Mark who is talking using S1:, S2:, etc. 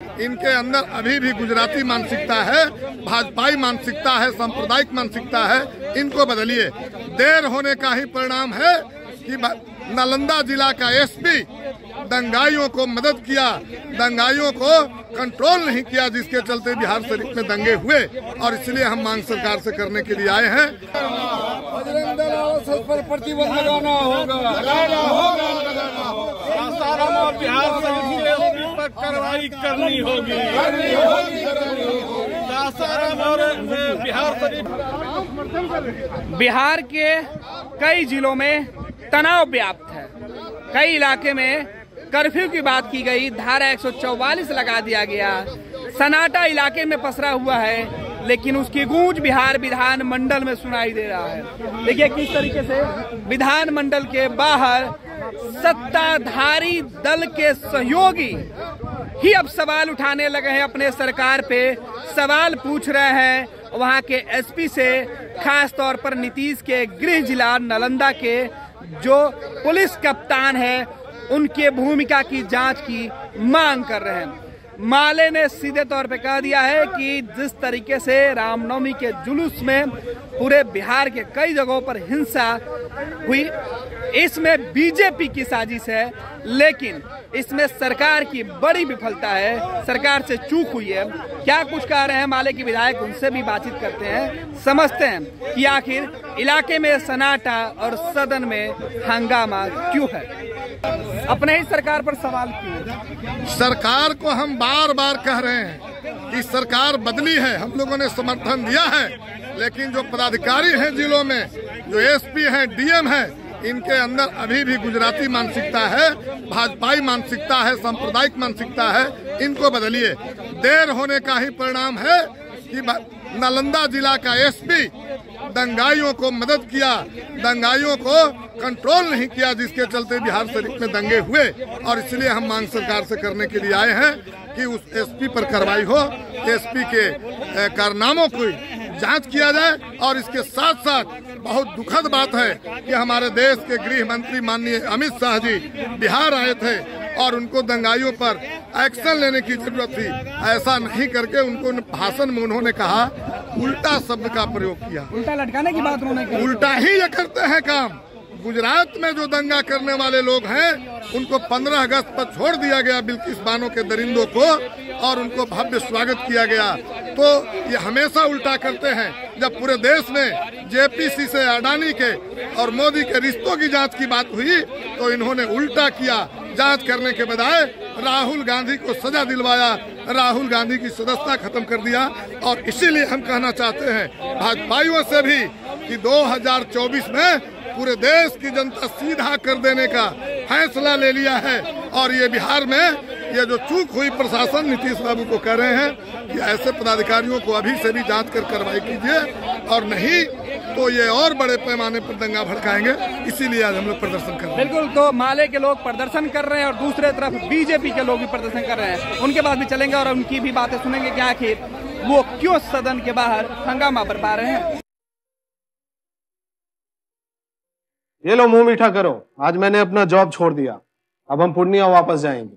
S1: इनके अंदर अभी भी गुजराती मानसिकता है भाजपाई मानसिकता है सांप्रदायिक मानसिकता है इनको बदलिए। देर होने का ही परिणाम है कि नालंदा जिला का एसपी दंगाइयों को मदद किया दंगाइयों को कंट्रोल नहीं किया जिसके चलते बिहार शरीफ में दंगे हुए और इसलिए हम मांग सरकार से करने के लिए आए हैं।
S2: प्रतिबंध लगाना होगा लगाना होगा बिहार कार्रवाई करनी होगी। और बिहार शरीफ
S3: बिहार के कई जिलों में तनाव व्याप्त है। कई इलाके में कर्फ्यू की बात की गई धारा 144 लगा दिया गया। सनाटा इलाके में पसरा हुआ है लेकिन उसकी गूंज बिहार विधान मंडल में सुनाई दे रहा है। देखिए किस तरीके से विधान मंडल के बाहर सत्ताधारी दल के सहयोगी ही अब सवाल उठाने लगे हैं अपने सरकार पे। सवाल पूछ रहे हैं वहाँ के एसपी से, खास तौर पर नीतीश के गृह जिला नालंदा के, जो पुलिस कप्तान है, उनके भूमिका की जाँच की मांग कर रहे हैं। माले ने सीधे तौर पे कह दिया है कि जिस तरीके से रामनवमी के जुलूस में पूरे बिहार के कई जगहों पर हिंसा हुई इसमें बीजेपी की साजिश है, लेकिन इसमें सरकार की बड़ी विफलता है। सरकार से चूक हुई है। क्या कुछ कह रहे हैं माले के विधायक, उनसे भी बातचीत करते हैं। समझते हैं कि आखिर इलाके में सनाटा और सदन में हंगामा क्यों है? अपने ही सरकार पर सवाल क्यों
S1: सरकार को हम बार बार कह रहे हैं कि सरकार बदली है। हम लोगों ने समर्थन दिया है, लेकिन जो पदाधिकारी हैं जिलों में, जो एसपी हैं, डीएम हैं इनके अंदर अभी भी गुजराती मानसिकता है, भाजपाई मानसिकता है, सांप्रदायिक मानसिकता है, इनको बदलिए। देर होने का ही परिणाम है कि नालंदा जिला का एसपी दंगाइयों को मदद किया, दंगाइयों को कंट्रोल नहीं किया, जिसके चलते बिहार शरीफ में दंगे हुए। और इसलिए हम मांग सरकार से करने के लिए आए हैं कि उस एसपी पर कार्रवाई हो, एसपी के कारनामों को जाँच किया जाए और इसके साथ साथ बहुत दुखद बात है कि हमारे देश के गृह मंत्री माननीय अमित शाह जी बिहार आए थे और उनको दंगाइयों पर एक्शन लेने की ज़रूरत थी। ऐसा नहीं करके उनको भाषण में उन्होंने कहा उल्टा शब्द का प्रयोग किया।
S3: उल्टा लटकाने की बात उन्होंने
S1: उल्टा ही ये करते हैं काम। गुजरात में जो दंगा करने वाले लोग हैं उनको 15 अगस्त पर छोड़ दिया गया बिल्किस बानो के दरिंदों को और उनको भव्य स्वागत किया गया। तो ये हमेशा उल्टा करते हैं। जब पूरे देश में जेपीसी से अडानी के और मोदी के रिश्तों की जाँच की बात हुई तो इन्होंने उल्टा किया। जाँच करने के बजाय राहुल गांधी को सजा दिलवाया। राहुल गांधी की सदस्यता खत्म कर दिया। और इसीलिए हम कहना चाहते हैं भाजपाइयों से भी कि 2024 में पूरे देश की जनता सीधा कर देने का फैसला ले लिया है। और ये बिहार में ये जो चूक हुई प्रशासन नीतीश बाबू को कह रहे हैं कि ऐसे पदाधिकारियों को अभी से भी जाँच कर कार्रवाई कीजिए और नहीं तो ये और बड़े पैमाने पर दंगा भड़काएँगे। इसीलिए आज हम लोग प्रदर्शन कर रहे हैं।
S3: बिल्कुल तो माले के लोग प्रदर्शन कर रहे हैं और दूसरे तरफ़ बीजेपी के लोग भी प्रदर्शन कर रहे हैं। उनके पास भी चलेंगे और उनकी भी बातें सुनेंगे क्या आखिर वो क्यों सदन के बाहर हंगामा बरपा रहे हैं।
S4: ये लो मुँह मीठा करो। आज मैंने अपना जॉब छोड़ दिया। अब हम पूर्णिया वापस जाएँगे।